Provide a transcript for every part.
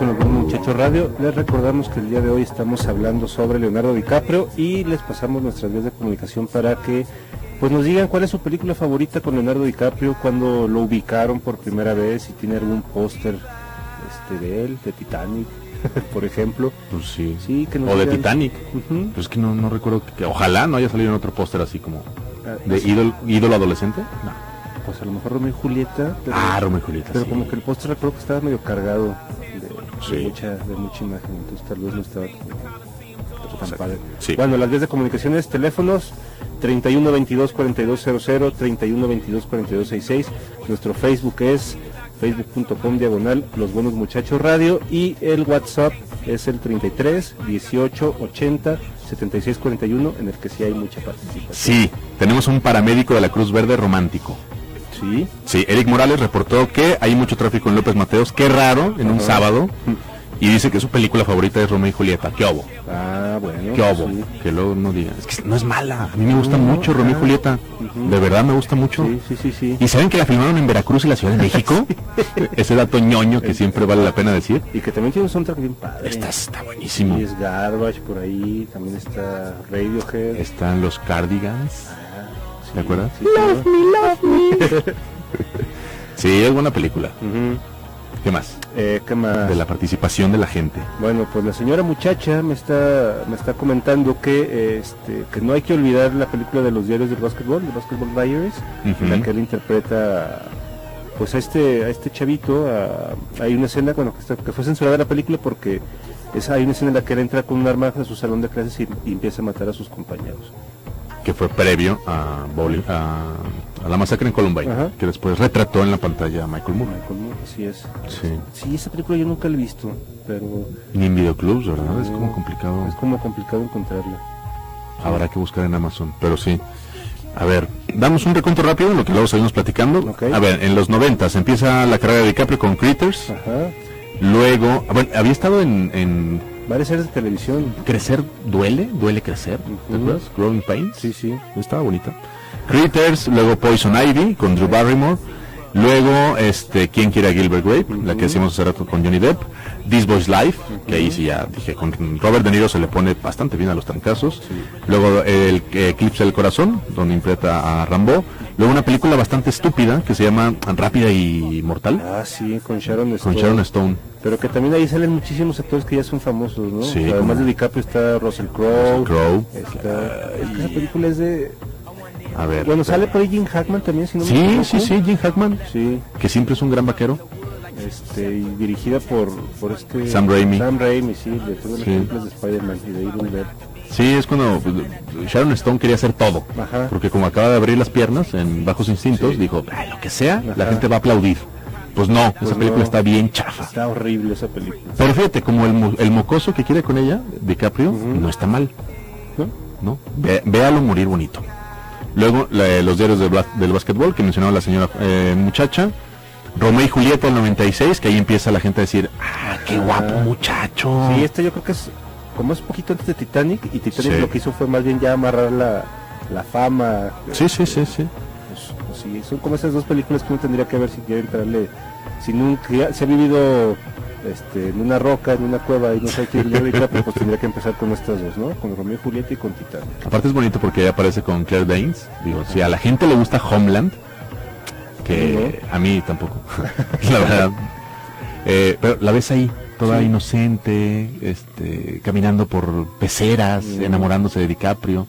regreso en el Muchacho Radio. Les recordamos que el día de hoy estamos hablando sobre Leonardo DiCaprio y les pasamos nuestras vías de comunicación para que pues nos digan cuál es su película favorita con Leonardo DiCaprio, cuando lo ubicaron por primera vez, si tiene algún póster este, de él, de Titanic, por ejemplo. Pues sí. Sí, que nos o de. Titanic. Ujú. Pues es que no, no recuerdo que ojalá no haya salido en otro póster así como Ah, de ídolo, ídolo adolescente. No. Pues a lo mejor Romeo y Julieta, pero, Ah, Romeo y Julieta. pero sí. como que el póster recuerdo que estaba medio cargado de, de Sí. mucha, de mucha imagen, entonces tal vez no estaba tan- tan padre. Sí. Bueno, las vías de comunicaciones, teléfonos 31 22 42 00, 31 22 42 66. Nuestro Facebook es facebook.com diagonal los buenos muchachos radio y el WhatsApp es el 33 18 80 76 41 en el que sí hay mucha participación. Sí, tenemos un paramédico de la Cruz Verde romántico. Sí. Sí, Eric Morales reportó que hay mucho tráfico en López Mateos, qué raro, en un sábado, y dice que su película favorita es Romeo y Julieta. ¿Qué obo? Ah, bueno. ¿Qué obo? sí. Que luego no diga. Es que no es mala, a mí me gusta No, mucho Romeo y Julieta. De verdad me gusta mucho. Sí, sí, sí, sí. ¿Y saben que la filmaron en Veracruz y la Ciudad de México? Ese dato ñoño que siempre vale la pena decir. Y que también tiene un soundtrack bien padre. Esta está buenísimo. Y es Garbage por ahí, también está Radiohead. Están los Cardigans. Sí, ¿Te acuerdas? sí, claro. Sí, es buena película. ¿Qué más? Eh, ¿Qué más? De la participación de la gente. Bueno, pues la señora muchacha me está me está comentando que eh, este que no hay que olvidar la película de los diarios del básquetbol, de Basketball Diaries, en la que él interpreta pues a este a este chavito, a- hay una escena bueno, que, está- que fue censurada la película porque es, hay una escena en la que él entra con un arma a su salón de clases y, y empieza a matar a sus compañeros. Que fue previo a, Bowling- a, a la masacre en Columbine, Ajá. que después retrató en la pantalla a Michael Moore. Michael Moore, así es. Sí. Sí, esa película yo nunca la he visto, pero Ni en videoclubs, ¿verdad? Es como complicado. es como complicado encontrarla. Habrá que buscar en Amazon, pero sí. A ver, damos un recuento rápido en lo que luego seguimos platicando. A ver, en los noventas empieza la carrera de DiCaprio con Critters. Ajá. Luego, bueno, había estado en, en Varias series de televisión. Crecer Duele, Duele Crecer, ¿te acuerdas? Growing Pains. Sí, sí. Estaba bonita. Critters, luego Poison Ivy con Drew Barrymore. Luego, este, ¿Quién quiere a Gilbert Grape? La que hacíamos hace rato con Johnny Depp. This Boy's Life, que ahí sí ya dije, con Robert De Niro se le pone bastante bien a los trancazos. Luego, el Eclipse del Corazón, donde interpreta a Rambo. Luego, una película bastante estúpida que se llama Rápida y Mortal, Ah, sí, con Sharon con Stone. Sharon Stone. Pero que también ahí salen muchísimos actores que ya son famosos, ¿no? Sí, O sea, además de DiCaprio está Russell Crowe. Crowe. Está... es que esa película es de... A ver. Bueno, sale por ahí Jim Hackman también, si no me Sí, sí, sí, Jim Hackman, Sí, que siempre es un gran vaquero. este, y dirigida por, por este... Sam Raimi. Sam Raimi, sí, de todas las películas de Spider-Man y de Evil Dead. Sí, es cuando pues, Sharon Stone quería hacer todo. Ajá. Porque como acaba de abrir las piernas en Bajos Instintos, dijo, "Ay, lo que sea, la gente va a aplaudir. Pues no, Pues esa película no. está bien chafa. Está horrible esa película. Pero fíjate, como el, el mocoso que quiere con ella, DiCaprio, no está mal. ¿no? ¿no? Ve- véalo morir bonito. Luego, la- los diarios del, bas- del básquetbol que mencionaba la señora eh, muchacha. Romeo y Julieta, el 96, que ahí empieza la gente a decir, ah, qué guapo muchacho. Sí, este yo creo que es como es poquito antes de Titanic y Titanic Sí. lo que hizo fue más bien ya amarrar la, la fama. sí, sí, sí, sí. Pues, pues sí, son como esas dos películas que uno tendría que ver si quiere entrarle. Si nunca se ha vivido este, en una roca, en una cueva y no sabe quién es DiCaprio, pues tendría que empezar con estas dos, ¿no? Con Romeo y Julieta y con Titanic. Aparte es bonito porque ella aparece con Claire Danes. Digo, si a la gente le gusta Homeland, que a mí tampoco, la verdad. Eh, pero la ves ahí, toda Sí. inocente, este, caminando por peceras, enamorándose de DiCaprio.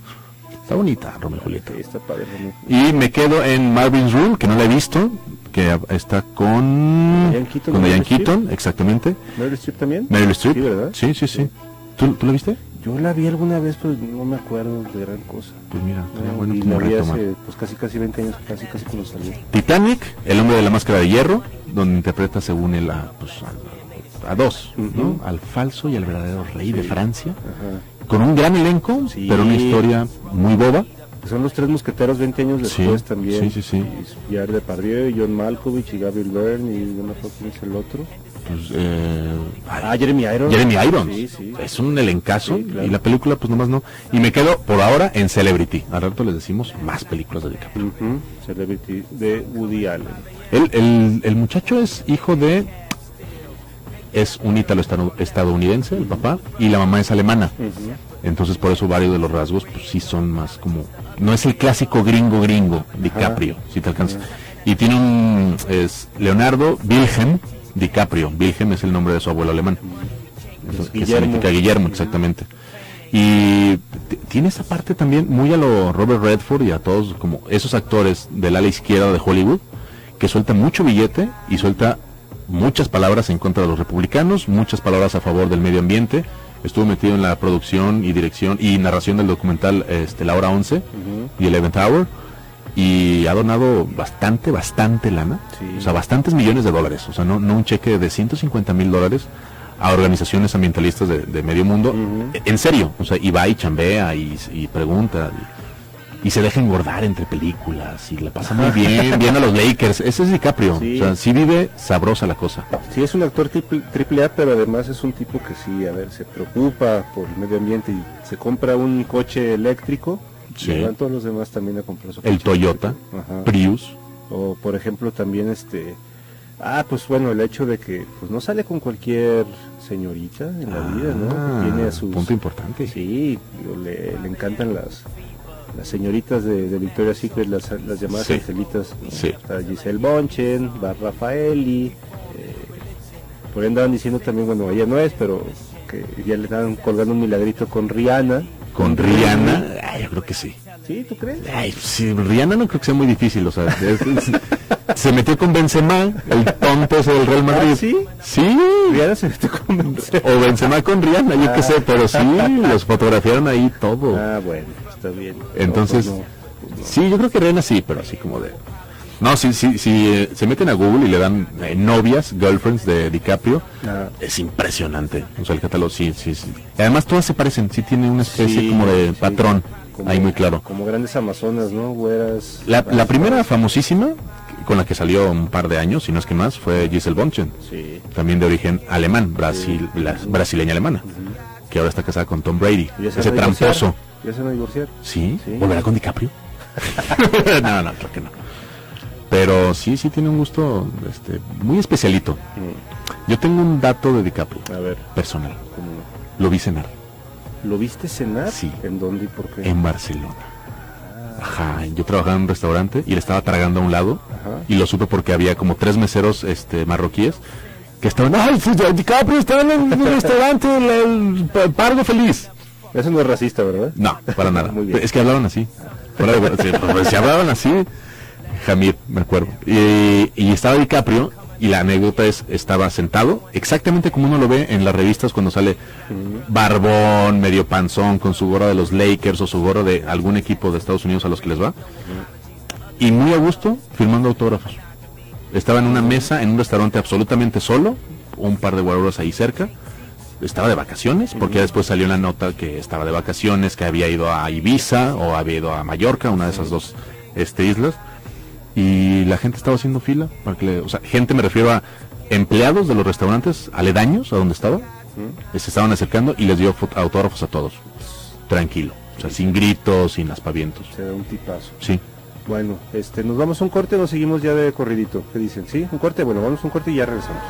Está bonita, Romeo y Julieta. Sí. Y me quedo en Marvin's Rule, que no la he visto, que está con Diane Keaton, con Diane. Keaton, exactamente. ¿Meryl Streep también? Meryl Streep. Sí, ¿verdad? Sí, sí, sí. ¿Tú, ¿Tú la viste? Yo la vi alguna vez, pero no me acuerdo de gran cosa. Pues mira, No, bueno y como la vi hace pues casi casi 20 años, casi casi cuando salió. Titanic, el hombre de la máscara de hierro, donde interpreta según él a, pues, a, a dos, ¿no? Ujú. Al falso y al verdadero rey de Francia, Ajá. Con un gran elenco, Sí. pero una historia muy boba. Son los tres mosqueteros 20 años Sí, después también. sí, sí, sí. Y Pierre Depardieu, y John Malkovich y Gabriel Byrne y no me acuerdo quién es el otro. Pues, eh, Ah, Jeremy Irons. Jeremy Irons. Sí, sí. Es un elencazo Sí, claro. y la película pues nomás no. Y me quedo por ahora en Celebrity. Al rato les decimos más películas de DiCaprio. Ujú, Celebrity de Woody Allen. El, el, el muchacho es hijo de... es un ítalo estado- estadounidense, el papá, y la mamá es alemana. Entonces por eso varios de los rasgos pues sí son más como no es el clásico gringo gringo DiCaprio, si te alcanza. Y tiene un es Leonardo Wilhelm DiCaprio. Wilhelm es el nombre de su abuelo alemán. Entonces, que significa Guillermo, exactamente. Y tiene esa parte también muy a lo Robert Redford y a todos como esos actores del ala izquierda de Hollywood que suelta mucho billete y suelta muchas palabras en contra de los republicanos, muchas palabras a favor del medio ambiente. Estuvo metido en la producción y dirección y narración del documental este, La Hora 11 y Eleventh Hour y ha donado bastante, bastante lana, Sí. o sea, bastantes millones de dólares, o sea, no, no un cheque de 150 mil dólares a organizaciones ambientalistas de, de medio mundo, en serio, o sea, y va y chambea y, y pregunta y, y se deja engordar entre películas y la pasa muy bien, viendo a los Lakers, ese es DiCaprio, Sí. o sea, sí vive sabrosa la cosa. Sí, es un actor triple, triple A, pero además es un tipo que sí, a ver, se preocupa por el medio ambiente y se compra un coche eléctrico. Sí. Y van todos los demás también a comprar su El coche Toyota, eléctrico. Ajá. Prius, O por ejemplo también este... Ah, pues bueno, el hecho de que pues no sale con cualquier señorita en la vida, ¿no? Ah, Tiene a sus... punto importante. Sí, le encantan las las señoritas de, de Victoria's Secret, las, las llamadas Sí. angelitas. Sí. Está Giselle Bonchen, va Rafaeli, eh, por ahí andaban diciendo también, bueno, ella no es, pero que ya le estaban colgando un milagrito con Rihanna. con Rihanna, ay, yo creo que sí. ¿Sí, tú crees? Ay, sí, Rihanna no creo que sea muy difícil, o sea, es- es- se metió con Benzema, el tonto ese del Real Madrid. ¿Ah, sí? Sí. Rihanna se metió con Benzema. O Benzema con Rihanna, yo qué sé, pero sí, los fotografiaron ahí todo. Ah, bueno, está bien. Entonces, No, pues no. sí, yo creo que Rihanna sí, pero así como de... No, sí, sí, sí, eh, se meten a Google y le dan eh, novias, girlfriends de DiCaprio, Ah. es impresionante. O sea, el catálogo sí, sí, sí. Además todas se parecen, sí tiene una especie como de patrón, Como- ahí muy claro. Como grandes amazonas, ¿no? Güeras. La, la primera famosísima, con la que salió un par de años, si no es que más, fue Giselle Bonchen, Sí. también de origen alemán, Brasil, la- brasileña alemana, que ahora está casada con Tom Brady, ¿Ya se ese tramposo. ¿Ya se van a divorciar? ¿Sí? Sí. ¿Volverá con DiCaprio? no, no, creo que no. Pero sí, sí tiene un gusto este, muy especialito. Yo tengo un dato de DiCaprio, A ver, personal. Lo vi cenar ¿Lo viste cenar? Sí. ¿En dónde y por qué? en Barcelona. Ajá, yo trabajaba en un restaurante y le estaba tragando a un lado Ajá. y lo supe porque había como tres meseros este, marroquíes que estaban, ay, sí, DiCaprio está en el restaurante, el, el Pargo Feliz. Eso no es racista, ¿verdad? No, para nada. Muy bien. Es que hablaban así. Sí, pues, si hablaban así, Jamir, me acuerdo. Y, y estaba DiCaprio y la anécdota es, estaba sentado exactamente como uno lo ve en las revistas cuando sale barbón, medio panzón, con su gorra de los Lakers o su gorra de algún equipo de Estados Unidos a los que les va. Y muy a gusto, firmando autógrafos. Estaba en una mesa, en un restaurante absolutamente solo, un par de guaruras ahí cerca. Estaba de vacaciones, porque ya después salió la nota que estaba de vacaciones, que había ido a Ibiza o había ido a Mallorca, una de esas dos este, islas. Y la gente estaba haciendo fila, para que le- o sea, gente me refiero a empleados de los restaurantes aledaños a donde estaba, se estaban acercando y les dio autógrafos a todos. Tranquilo, o sea, sin gritos, sin aspavientos. Se da un tipazo. Sí. Bueno, este, nos vamos a un corte o nos seguimos ya de corridito. ¿Qué dicen? ¿Sí? ¿Un corte? Bueno, vamos a un corte y ya regresamos.